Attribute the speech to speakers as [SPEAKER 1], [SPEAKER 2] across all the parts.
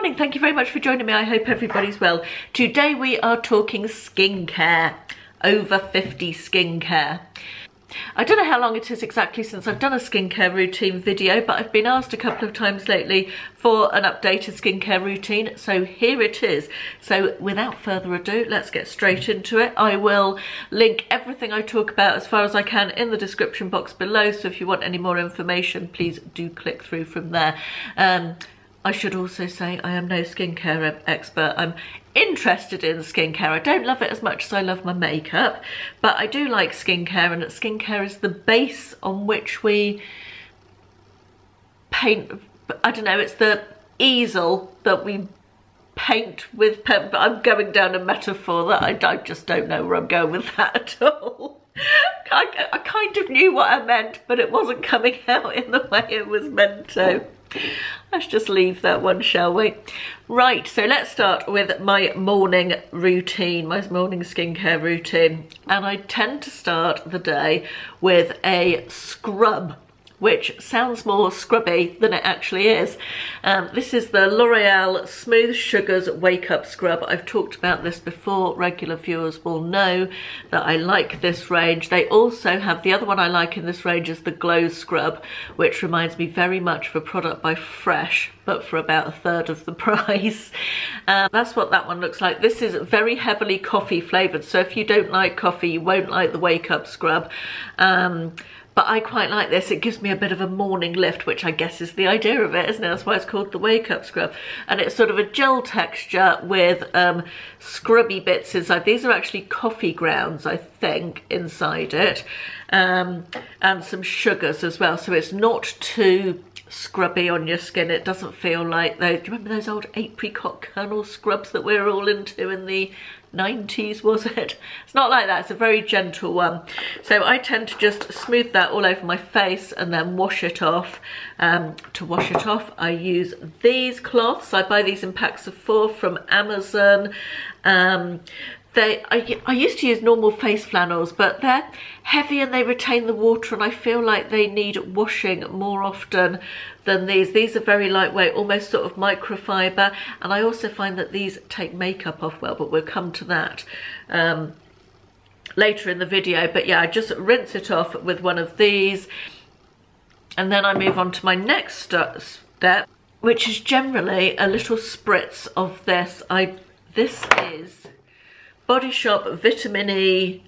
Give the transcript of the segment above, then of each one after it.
[SPEAKER 1] morning. Thank you very much for joining me. I hope everybody's well. Today we are talking skincare, over 50 skincare. I don't know how long it is exactly since I've done a skincare routine video, but I've been asked a couple of times lately for an updated skincare routine, so here it is. So without further ado, let's get straight into it. I will link everything I talk about as far as I can in the description box below, so if you want any more information, please do click through from there. Um, I should also say I am no skincare expert. I'm interested in skincare. I don't love it as much as I love my makeup, but I do like skincare and skincare is the base on which we paint, I don't know, it's the easel that we paint with, but I'm going down a metaphor that I, I just don't know where I'm going with that at all. I, I kind of knew what I meant, but it wasn't coming out in the way it was meant to. Let's just leave that one, shall we? Right, so let's start with my morning routine, my morning skincare routine. And I tend to start the day with a scrub which sounds more scrubby than it actually is. Um, this is the L'Oreal Smooth Sugars Wake Up Scrub. I've talked about this before. Regular viewers will know that I like this range. They also have, the other one I like in this range is the Glow Scrub, which reminds me very much of a product by Fresh, but for about a third of the price. Um, that's what that one looks like. This is very heavily coffee flavoured, so if you don't like coffee, you won't like the Wake Up Scrub. Um, but I quite like this. It gives me a bit of a morning lift, which I guess is the idea of it, isn't it? That's why it's called the Wake Up Scrub. And it's sort of a gel texture with um, scrubby bits inside. These are actually coffee grounds, I think, inside it. Um, and some sugars as well. So it's not too scrubby on your skin. It doesn't feel like those, do you remember those old apricot kernel scrubs that we are all into in the 90s was it? It's not like that, it's a very gentle one. So I tend to just smooth that all over my face and then wash it off. Um, to wash it off I use these cloths, I buy these in packs of four from Amazon. Um, they I, I used to use normal face flannels but they're heavy and they retain the water and I feel like they need washing more often than these. These are very lightweight almost sort of microfiber and I also find that these take makeup off well but we'll come to that um, later in the video. But yeah I just rinse it off with one of these and then I move on to my next step which is generally a little spritz of this. I this is Body Shop Vitamin E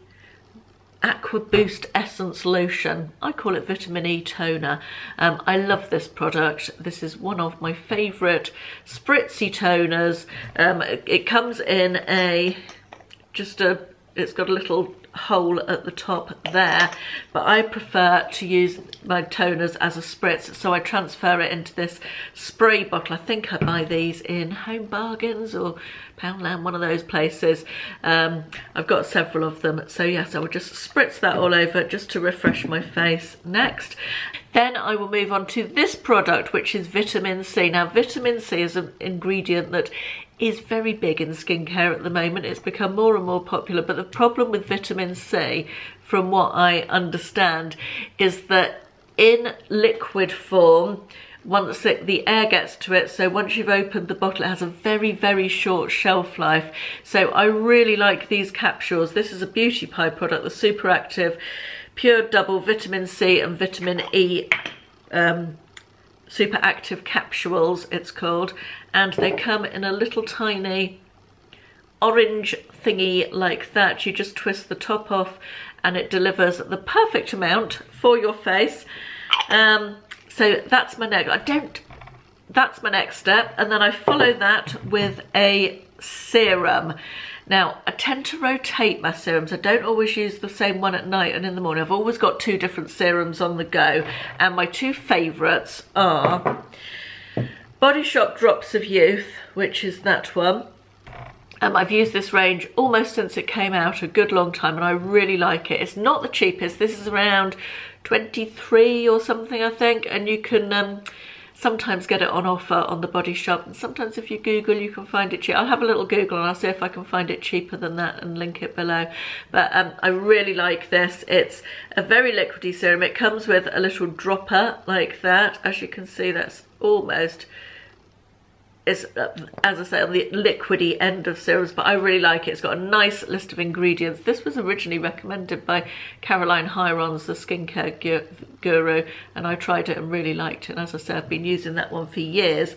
[SPEAKER 1] Aqua Boost Essence Lotion. I call it Vitamin E Toner. Um, I love this product. This is one of my favourite spritzy toners. Um, it, it comes in a, just a, it's got a little hole at the top there but I prefer to use my toners as a spritz so I transfer it into this spray bottle. I think I buy these in Home Bargains or Poundland one of those places. Um, I've got several of them so yes I will just spritz that all over just to refresh my face next. Then I will move on to this product which is vitamin C. Now vitamin C is an ingredient that is very big in skincare at the moment. It's become more and more popular, but the problem with vitamin C, from what I understand, is that in liquid form, once it, the air gets to it, so once you've opened the bottle, it has a very, very short shelf life. So I really like these capsules. This is a Beauty Pie product, the Super Active Pure Double Vitamin C and Vitamin E um, super active capsules it's called and they come in a little tiny orange thingy like that. You just twist the top off and it delivers the perfect amount for your face. Um, so that's my next I don't that's my next step. And then I follow that with a serum now, I tend to rotate my serums. I don't always use the same one at night and in the morning. I've always got two different serums on the go. And my two favourites are Body Shop Drops of Youth, which is that one. Um, I've used this range almost since it came out, a good long time, and I really like it. It's not the cheapest. This is around 23 or something, I think, and you can... Um, sometimes get it on offer on the Body Shop and sometimes if you Google you can find it cheap. I'll have a little Google and I'll see if I can find it cheaper than that and link it below. But um, I really like this. It's a very liquidy serum. It comes with a little dropper like that. As you can see that's almost is, uh, as I say, on the liquidy end of serums, but I really like it. It's got a nice list of ingredients. This was originally recommended by Caroline Hirons, the skincare guru, and I tried it and really liked it. And as I say I've been using that one for years.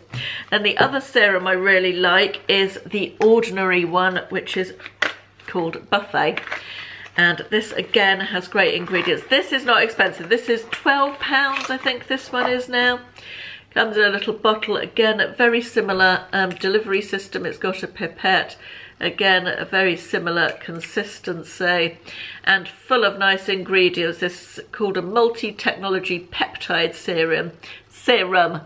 [SPEAKER 1] And the other serum I really like is the ordinary one, which is called Buffet. And this again has great ingredients. This is not expensive. This is 12 pounds, I think this one is now. Comes in a little bottle, again, very similar um, delivery system. It's got a pipette, again, a very similar consistency and full of nice ingredients. This is called a multi-technology peptide serum. Serum,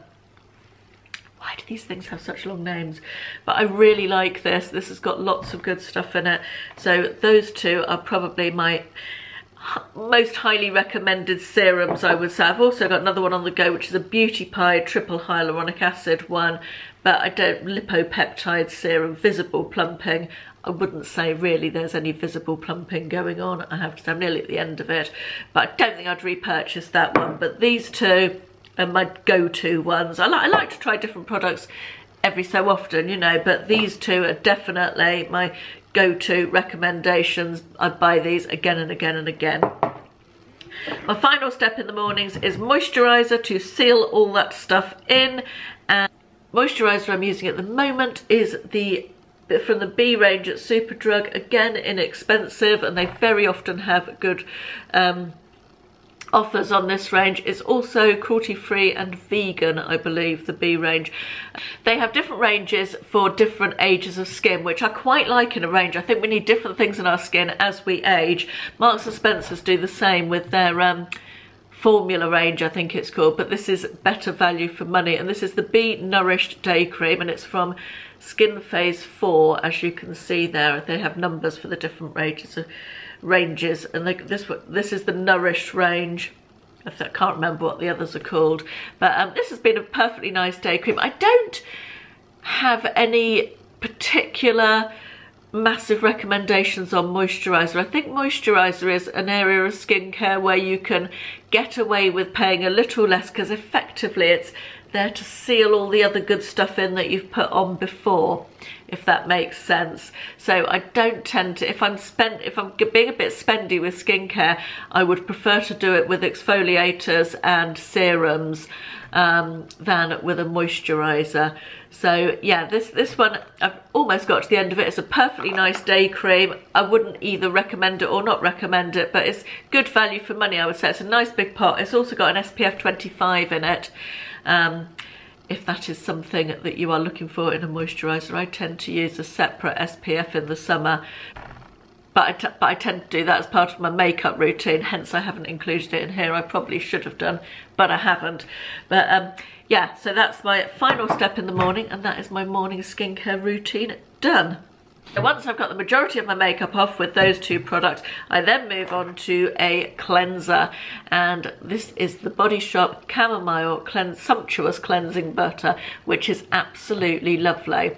[SPEAKER 1] why do these things have such long names? But I really like this. This has got lots of good stuff in it. So those two are probably my most highly recommended serums I would say. I've also got another one on the go which is a Beauty Pie triple hyaluronic acid one but I don't lipopeptide serum visible plumping. I wouldn't say really there's any visible plumping going on I have to I'm nearly at the end of it but I don't think I'd repurchase that one. But these two are my go-to ones. I, li I like to try different products every so often you know but these two are definitely my go-to recommendations. I buy these again and again and again. My final step in the mornings is moisturiser to seal all that stuff in. And moisturiser I'm using at the moment is the from the B range at Superdrug. Again, inexpensive and they very often have good um, offers on this range. is also cruelty-free and vegan, I believe, the B range. They have different ranges for different ages of skin, which I quite like in a range. I think we need different things in our skin as we age. Marks and Spencer's do the same with their um, formula range I think it's called but this is better value for money and this is the B Nourished Day Cream and it's from Skin Phase 4 as you can see there they have numbers for the different ranges of ranges and this this is the Nourished range. I can't remember what the others are called. But um, this has been a perfectly nice day cream. I don't have any particular massive recommendations on moisturiser. I think moisturiser is an area of skincare where you can get away with paying a little less because effectively it's there to seal all the other good stuff in that you've put on before if that makes sense. So I don't tend to if I'm spent if I'm being a bit spendy with skincare I would prefer to do it with exfoliators and serums um, than with a moisturizer. So yeah this this one I've almost got to the end of it. It's a perfectly nice day cream. I wouldn't either recommend it or not recommend it but it's good value for money I would say. It's a nice big pot. It's also got an SPF 25 in it um, if that is something that you are looking for in a moisturiser. I tend to use a separate SPF in the summer but I, but I tend to do that as part of my makeup routine, hence I haven't included it in here. I probably should have done, but I haven't. But um, yeah, so that's my final step in the morning, and that is my morning skincare routine done. Once I've got the majority of my makeup off with those two products, I then move on to a cleanser. And this is the Body Shop Chamomile Cleanse Sumptuous Cleansing Butter, which is absolutely lovely.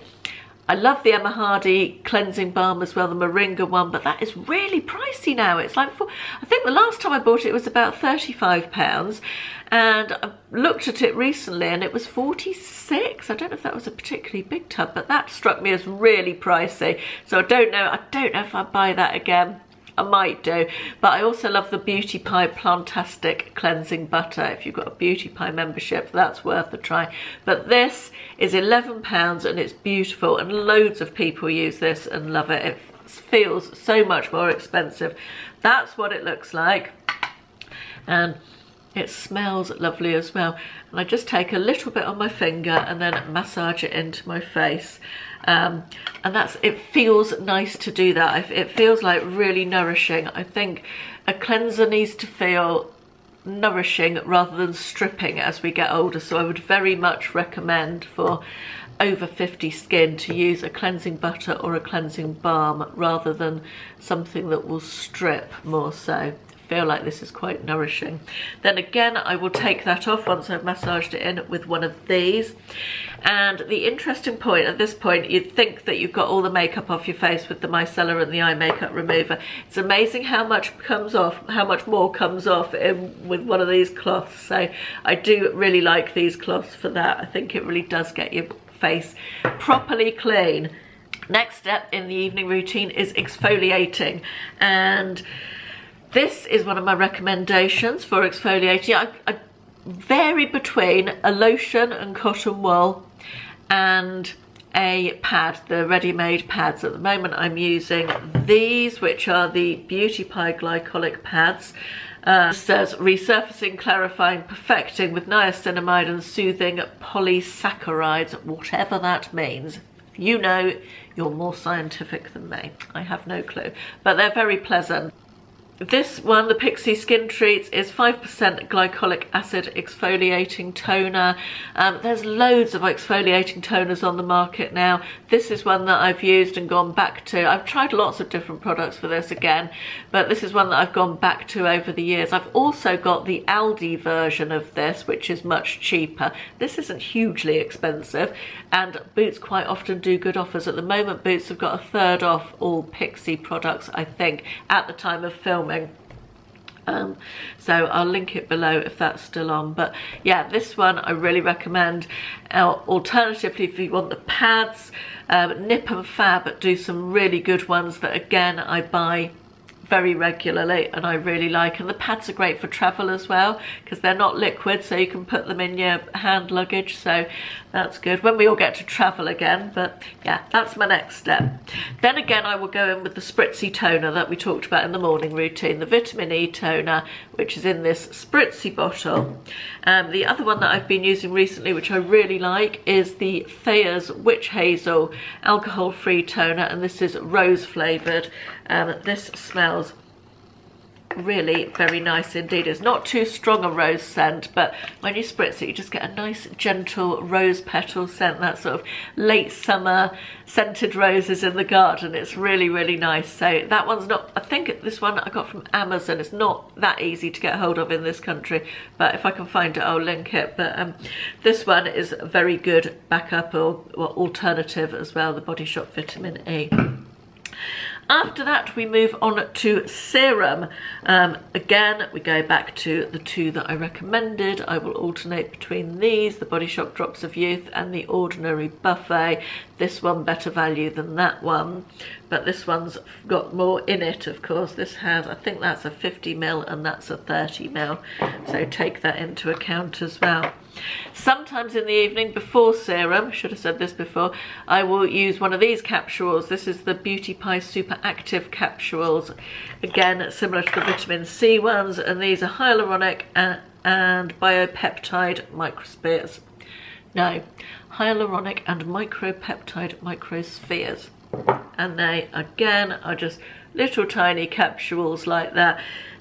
[SPEAKER 1] I love the Emma Hardy cleansing balm as well, the Moringa one, but that is really pricey now. It's like, for, I think the last time I bought it, it was about £35 and I looked at it recently and it was 46 I don't know if that was a particularly big tub but that struck me as really pricey. So I don't know I don't know if I'd buy that again I might do but I also love the Beauty Pie Plantastic cleansing butter. If you've got a Beauty Pie membership that's worth a try. But this is 11 pounds and it's beautiful and loads of people use this and love it. It feels so much more expensive. That's what it looks like. And it smells lovely as well. And I just take a little bit on my finger and then massage it into my face. Um, and that's it feels nice to do that. It feels like really nourishing. I think a cleanser needs to feel nourishing rather than stripping as we get older. So I would very much recommend for over 50 skin to use a cleansing butter or a cleansing balm rather than something that will strip more so feel like this is quite nourishing. Then again, I will take that off once I've massaged it in with one of these. And the interesting point at this point, you'd think that you've got all the makeup off your face with the micellar and the eye makeup remover. It's amazing how much comes off, how much more comes off in, with one of these cloths. So I do really like these cloths for that. I think it really does get your face properly clean. Next step in the evening routine is exfoliating and this is one of my recommendations for exfoliating. I, I vary between a lotion and cotton wool and a pad, the ready-made pads. At the moment I'm using these, which are the Beauty Pie Glycolic pads. Uh, says resurfacing, clarifying, perfecting with niacinamide and soothing polysaccharides, whatever that means. You know, you're more scientific than me. I have no clue, but they're very pleasant. This one, the Pixi Skin Treats, is 5% glycolic acid exfoliating toner. Um, there's loads of exfoliating toners on the market now. This is one that I've used and gone back to. I've tried lots of different products for this again, but this is one that I've gone back to over the years. I've also got the Aldi version of this, which is much cheaper. This isn't hugely expensive, and Boots quite often do good offers. At the moment, Boots have got a third off all Pixi products, I think, at the time of filming um, so I'll link it below if that's still on. But yeah this one I really recommend. Uh, alternatively if you want the pads um, Nip and Fab do some really good ones that again I buy very regularly and I really like and the pads are great for travel as well because they're not liquid so you can put them in your hand luggage so that's good. When we all get to travel again but yeah that's my next step. Then again I will go in with the spritzy toner that we talked about in the morning routine the vitamin E toner which is in this spritzy bottle. Um, the other one that I've been using recently which I really like is the Thayers Witch Hazel alcohol free toner and this is rose flavoured um, this smells really very nice indeed. It's not too strong a rose scent, but when you spritz it, you just get a nice gentle rose petal scent, that sort of late summer scented roses in the garden. It's really, really nice. So that one's not, I think this one I got from Amazon. It's not that easy to get hold of in this country, but if I can find it, I'll link it. But um, this one is a very good backup or, or alternative as well, the Body Shop Vitamin E. After that, we move on to serum. Um, again, we go back to the two that I recommended. I will alternate between these, the Body Shop Drops of Youth and the Ordinary Buffet. This one better value than that one, but this one's got more in it, of course. This has, I think that's a 50 mil and that's a 30 mil, so take that into account as well. Sometimes in the evening before serum, should have said this before, I will use one of these capsules. This is the Beauty Pie Super Active capsules. Again, similar to the vitamin C ones, and these are hyaluronic and, and biopeptide microspheres. No, hyaluronic and micropeptide microspheres. And they, again, are just little tiny capsules like that.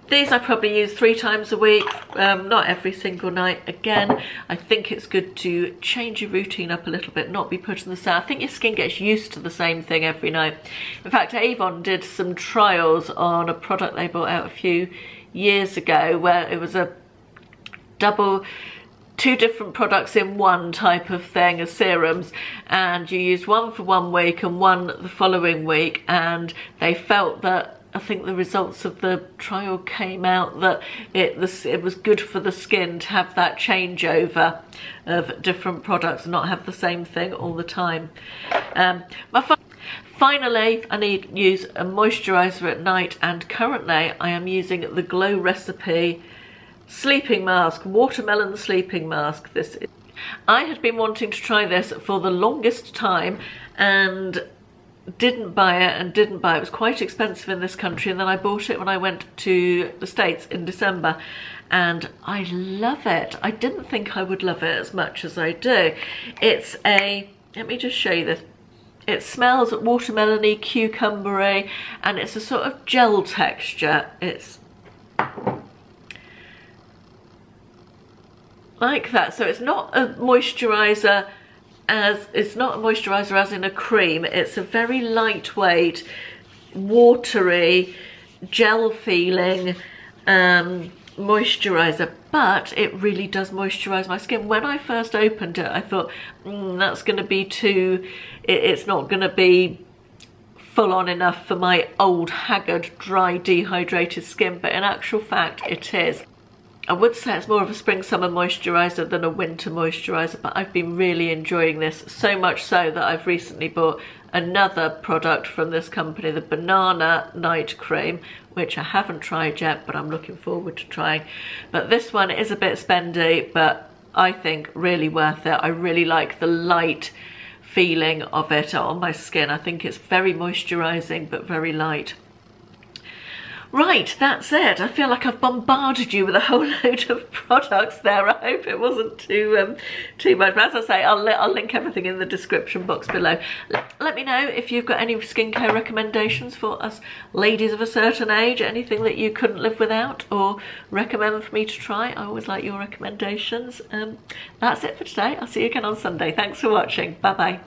[SPEAKER 1] These I probably use three times a week, um, not every single night. Again, I think it's good to change your routine up a little bit, not be put in the sun. I think your skin gets used to the same thing every night. In fact, Avon did some trials on a product they brought out a few years ago where it was a double two different products in one type of thing as serums and you use one for one week and one the following week and they felt that I think the results of the trial came out that it, this, it was good for the skin to have that changeover of different products and not have the same thing all the time. Um, finally, I need use a moisturiser at night and currently I am using the Glow Recipe sleeping mask, watermelon sleeping mask. This is, I had been wanting to try this for the longest time and didn't buy it and didn't buy it. It was quite expensive in this country and then I bought it when I went to the States in December and I love it. I didn't think I would love it as much as I do. It's a, let me just show you this. It smells watermelony, cucumbery, and it's a sort of gel texture. It's like that. So it's not a moisturiser as it's not a moisturizer as in a cream. It's a very lightweight watery gel feeling um, moisturizer. But it really does moisturize my skin. When I first opened it I thought mm, that's gonna be too it, it's not gonna be full on enough for my old haggard dry dehydrated skin. But in actual fact it is I would say it's more of a spring summer moisturiser than a winter moisturiser but I've been really enjoying this so much so that I've recently bought another product from this company the banana night cream which I haven't tried yet but I'm looking forward to trying. But this one is a bit spendy but I think really worth it. I really like the light feeling of it on my skin. I think it's very moisturising but very light Right, that's it. I feel like I've bombarded you with a whole load of products there. I hope it wasn't too um, too much. But as I say, I'll, I'll link everything in the description box below. Let, let me know if you've got any skincare recommendations for us ladies of a certain age, anything that you couldn't live without or recommend for me to try. I always like your recommendations. Um, that's it for today. I'll see you again on Sunday. Thanks for watching. Bye-bye.